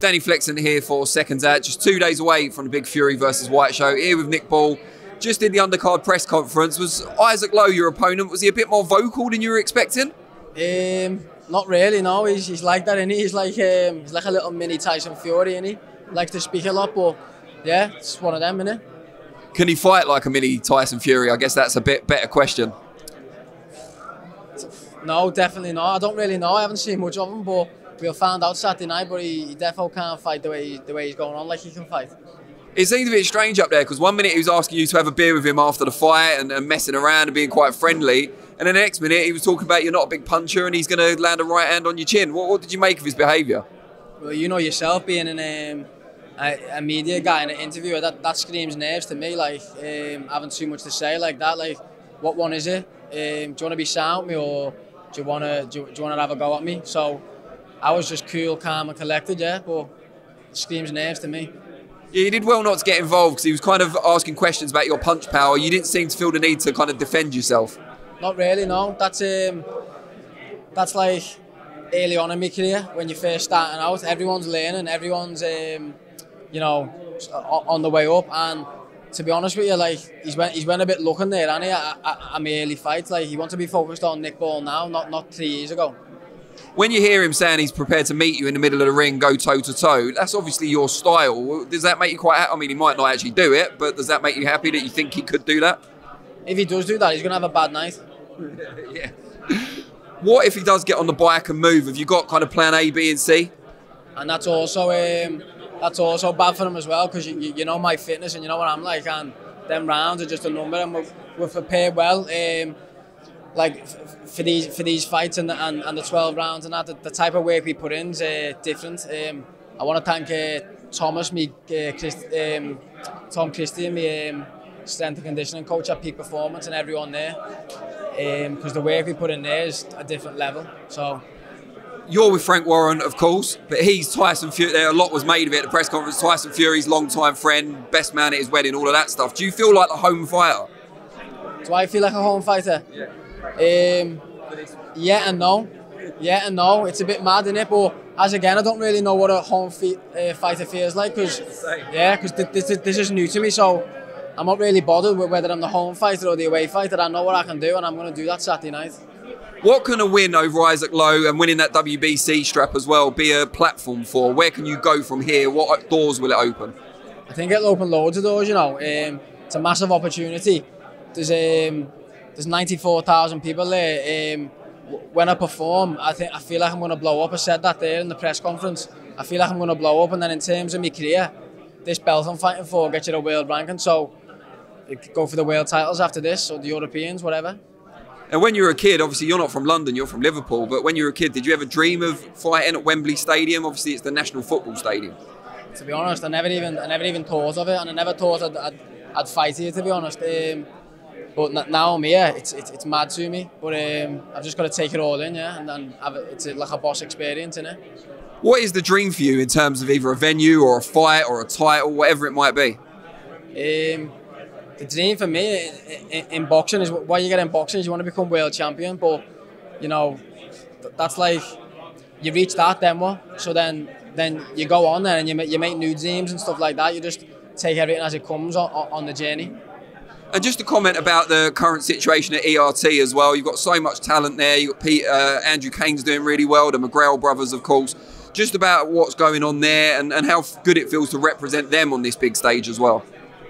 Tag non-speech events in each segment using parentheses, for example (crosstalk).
Danny Flexen here for Seconds Out, just two days away from the big Fury versus Whyte show. Here with Nick Ball. Just in the undercard press conference, was Isaac Lowe your opponent? Was he a bit more vocal than you were expecting? Um, not really. No, he's, he's like that, he? He's like um, he's like a little mini Tyson Fury, and he? Likes to speak a lot, but yeah, it's one of them, isn't it? Can he fight like a mini Tyson Fury? I guess that's a bit better question. No, definitely not. I don't really know. I haven't seen much of him, but we'll find out Saturday night. But he, he definitely can't fight the way the way he's going on like he can fight. It seems a bit strange up there because one minute he was asking you to have a beer with him after the fight and, and messing around and being quite friendly, and then the next minute he was talking about you're not a big puncher and he's going to land a right hand on your chin. What, what did you make of his behaviour? Well, you know yourself being in um, a, a, media guy in an interview that that screams nerves to me. Like um, having too much to say like that. Like, what one is it? Um, do you want to be sound with me or do you want to do, do you want to have a go at me? So I was just cool, calm, and collected. Yeah, but screams nerves to me. Yeah, you did well not to get involved because he was kind of asking questions about your punch power. You didn't seem to feel the need to kind of defend yourself. Not really, no. That's um, that's like early on in my career when you're first starting out. Everyone's learning, everyone's um, you know on the way up. And to be honest with you, like he's went he's went a bit looking there, and he at, at my early fight. Like he wants to be focused on Nick Ball now, not not three years ago. When you hear him saying he's prepared to meet you in the middle of the ring, go toe to toe, that's obviously your style. Does that make you quite happy? I mean, he might not actually do it, but does that make you happy that you think he could do that? If he does do that, he's going to have a bad night. (laughs) yeah. What if he does get on the bike and move? Have you got kind of plan A, B, and C? And that's also um, that's also bad for him as well because you, you know my fitness and you know what I'm like, and them rounds are just a number, and we're, we're prepared well. Um, like for these for these fights and the, and, and the 12 rounds and that, the, the type of work we put in is uh, different. Um, I want to thank uh, Thomas, me, uh, Christ, um, Tom Christian, me um, strength and conditioning coach at Peak Performance, and everyone there, because um, the work we put in there is a different level. So. You're with Frank Warren, of course, but he's Tyson Fury. A lot was made of it at the press conference. Tyson Fury's long-time friend, best man at his wedding, all of that stuff. Do you feel like a home fighter? Do I feel like a home fighter? Yeah. Um, yeah and no. Yeah and no. It's a bit mad in it, but as again, I don't really know what a home fe- uh, fighter feels like because yeah, because th- this, this is new to me. So I'm not really bothered with whether I'm the home fighter or the away fighter. I know what I can do, and I'm going to do that Saturday night. What can a win over Isaac Lowe and winning that WBC strap as well be a platform for? Where can you go from here? What doors will it open? I think it'll open loads of doors. You know, um, it's a massive opportunity. There's um, there's 94,000 people there. Um, when I perform, I think I feel like I'm going to blow up. I said that there in the press conference. I feel like I'm going to blow up, and then in terms of my career, this belt I'm fighting for gets you the world ranking. So go for the world titles after this, or the Europeans, whatever. And when you were a kid, obviously you're not from London, you're from Liverpool. But when you were a kid, did you ever dream of fighting at Wembley Stadium? Obviously, it's the national football stadium. To be honest, I never even I never even thought of it, and I never thought I'd, I'd, I'd fight here. To be honest. Um, but now I'm here, it's, it's, it's mad to me. But um, I've just got to take it all in, yeah, and then have it, it's like a boss experience, isn't it? What is the dream for you in terms of either a venue or a fight or a title, whatever it might be? Um, the dream for me in, in, in, boxing is why you get in boxing is you want to become world champion, but you know that's like you reach that, then what? So then then you go on there and you make, you make new dreams and stuff like that. You just take everything as it comes on, on the journey. And just a comment about the current situation at ERT as well. You've got so much talent there. You've got Pete, uh, Andrew Cain's doing really well, the McGrail brothers, of course. Just about what's going on there and, and how good it feels to represent them on this big stage as well.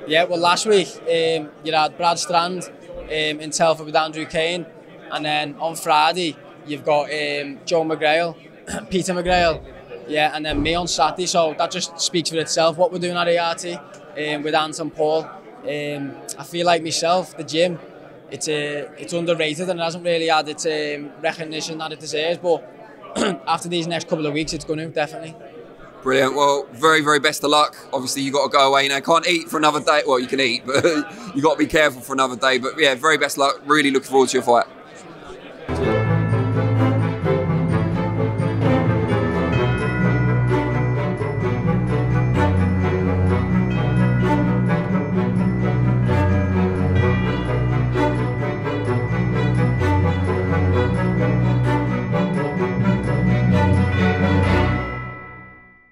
Yeah, well, last week um, you had Brad Strand um, in Telford with Andrew Kane, and then on Friday you've got um, Joe McGrail, (coughs) Peter McGrail, yeah, and then me on Saturday. So that just speaks for itself. What we're doing at ERT um, with Anton Paul um, I feel like myself, the gym, it's uh, it's underrated and it hasn't really had its um, recognition that it deserves. But (clears throat) after these next couple of weeks, it's going to definitely. Brilliant. Well, very, very best of luck. Obviously, you got to go away now. Can't eat for another day. Well, you can eat, (laughs) but you got to be careful for another day. But yeah, very best luck. Really looking forward to your fight.